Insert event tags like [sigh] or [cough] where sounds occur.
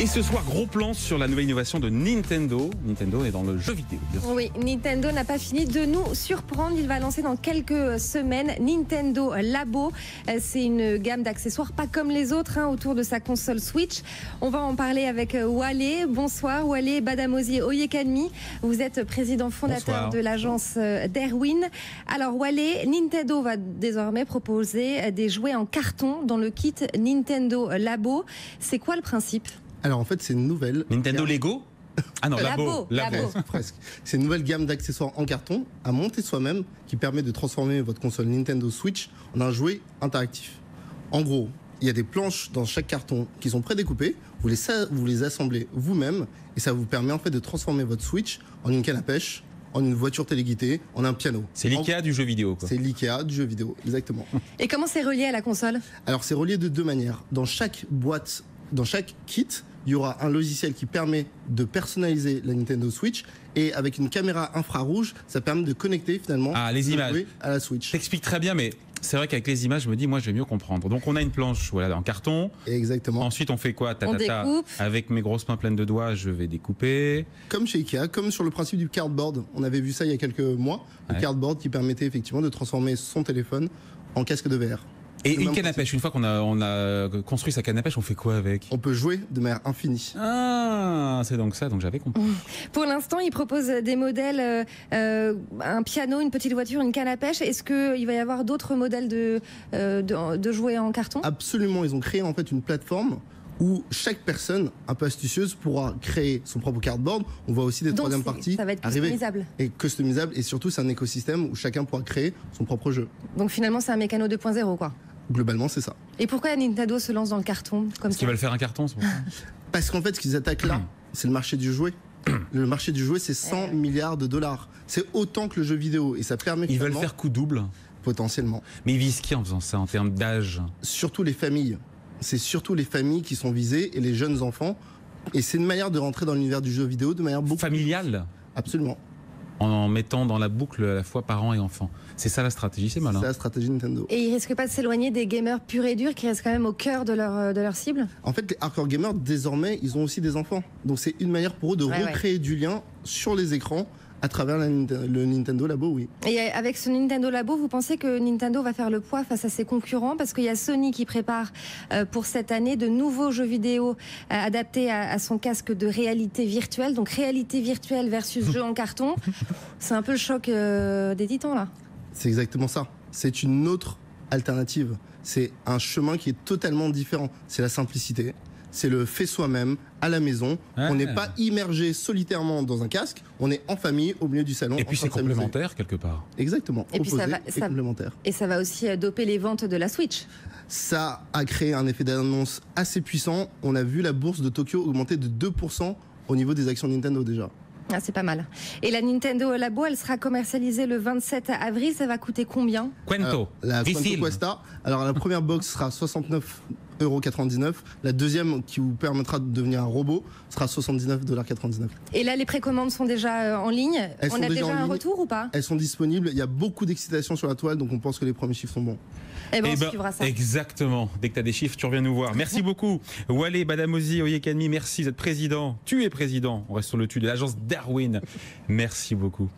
Et ce soir, gros plan sur la nouvelle innovation de Nintendo. Nintendo est dans le jeu vidéo. bien sûr. Oui, Nintendo n'a pas fini de nous surprendre. Il va lancer dans quelques semaines Nintendo Labo. Euh, C'est une gamme d'accessoires pas comme les autres hein, autour de sa console Switch. On va en parler avec euh, Wale. Bonsoir Wale Badamosi Oyekami. Vous êtes président fondateur Bonsoir. de l'agence euh, Derwin. Alors Wale, Nintendo va désormais proposer des jouets en carton dans le kit Nintendo Labo. C'est quoi le principe? Alors en fait, c'est une nouvelle. Nintendo gamme- Lego [laughs] Ah non, Labo. Labo, Labo. Presque. C'est une nouvelle gamme d'accessoires en carton à monter soi-même qui permet de transformer votre console Nintendo Switch en un jouet interactif. En gros, il y a des planches dans chaque carton qui sont prédécoupées. Vous les, vous les assemblez vous-même et ça vous permet en fait de transformer votre Switch en une canne à pêche, en une voiture téléguidée, en un piano. C'est En- l'IKEA du jeu vidéo. Quoi. C'est l'IKEA du jeu vidéo, exactement. Et comment c'est relié à la console? Alors c'est relié de deux manières. Dans chaque boîte, dans chaque kit, il y aura un logiciel qui permet de personnaliser la Nintendo Switch et avec une caméra infrarouge, ça permet de connecter finalement Ah, les le images. à la Switch. T'expliques très bien, mais c'est vrai qu'avec les images, je me dis, moi, je vais mieux comprendre. Donc, on a une planche voilà, en carton. Exactement. Ensuite, on fait quoi Ta, On ta, ta. découpe. Avec mes grosses mains pleines de doigts, je vais découper. Comme chez Ikea, comme sur le principe du cardboard. On avait vu ça il y a quelques mois. Le Ouais. cardboard qui permettait effectivement de transformer son téléphone en casque de VR. Et une canne à pêche, une fois qu'on a, on a construit sa canne à pêche, on fait quoi avec? On peut jouer de manière infinie. Ah, c'est donc ça, donc j'avais compris. [laughs] Pour l'instant, ils proposent des modèles, euh, euh, un piano, une petite voiture, une canne à pêche. Est-ce qu'il va y avoir d'autres modèles de, euh, de, de jouets en carton? Absolument, ils ont créé en fait une plateforme où chaque personne, un peu astucieuse, pourra créer son propre cardboard. On voit aussi des Donc, troisième c'est- parties ça va être arriver. customisable. Et customisable, et surtout c'est un écosystème où chacun pourra créer son propre jeu. Donc finalement, c'est un mécano 2.0, quoi. Globalement, c'est ça. Et pourquoi Nintendo se lance dans le carton comme Est-ce ça qu'ils veulent faire un carton c'est [laughs] Parce qu'en fait, ce qu'ils attaquent là, [clears throat] c'est le marché du jouet. [clears throat] Le marché du jouet, c'est 100 Eh. milliards de dollars. C'est autant que le jeu vidéo. Et ça permet Ils veulent faire coup double. potentiellement. Mais ils visent qui en faisant ça en termes d'âge? Surtout les familles. C'est surtout les familles qui sont visées et les jeunes enfants. Et c'est une manière de rentrer dans l'univers du jeu vidéo de manière beaucoup. Familial Absolument. En mettant dans la boucle à la fois parents et enfants. C'est ça la stratégie, c'est malin. C'est la stratégie Nintendo. Et ils risquent pas de s'éloigner des gamers purs et durs qui restent quand même au cœur de leur, euh, de leur cible? En fait, les hardcore gamers, désormais, ils ont aussi des enfants. Donc c'est une manière pour eux de Ouais, recréer du lien sur les écrans à travers la le Nintendo Labo, oui. Et avec ce Nintendo Labo, vous pensez que Nintendo va faire le poids face à ses concurrents? Parce qu'il y a Sony qui prépare euh, pour cette année de nouveaux jeux vidéo euh, adaptés à, à son casque de réalité virtuelle. Donc réalité virtuelle versus [laughs] jeu en carton. C'est un peu le choc euh, des titans là. C'est exactement ça. C'est une autre alternative. C'est un chemin qui est totalement différent. C'est la simplicité. C'est le fait soi-même, à la maison. Ah. On n'est pas immergé solitairement dans un casque. On est en famille, au milieu du salon. Et puis c'est complémentaire quelque part. Exactement. Et puis ça va- et ça- complémentaire. Et ça va aussi euh, doper les ventes de la Switch. Ça a créé un effet d'annonce assez puissant. On a vu la bourse de Tokyo augmenter de 2% au niveau des actions Nintendo déjà. Ah, c'est pas mal. Et la Nintendo Labo, elle sera commercialisée le 27 avril. Ça va coûter combien? Quento, Alors, la Quanto Refil. Questa. Alors la première box sera 69,99€. La deuxième qui vous permettra de devenir un robot sera 79,99$. Et là, les précommandes sont déjà euh, en ligne. Elles On sont a déjà un ligne. retour ou pas? Elles sont disponibles. Il y a beaucoup d'excitation sur la toile, donc on pense que les premiers chiffres sont bons. Eh ben, Eh on ben, suivra ça. Exactement. Dès que tu as des chiffres, tu reviens nous voir. [laughs] Merci beaucoup. Wale Badamosi Oyekani, merci. Vous êtes président. Tu es président. On reste sur le tu de l'agence Darwin. Merci beaucoup.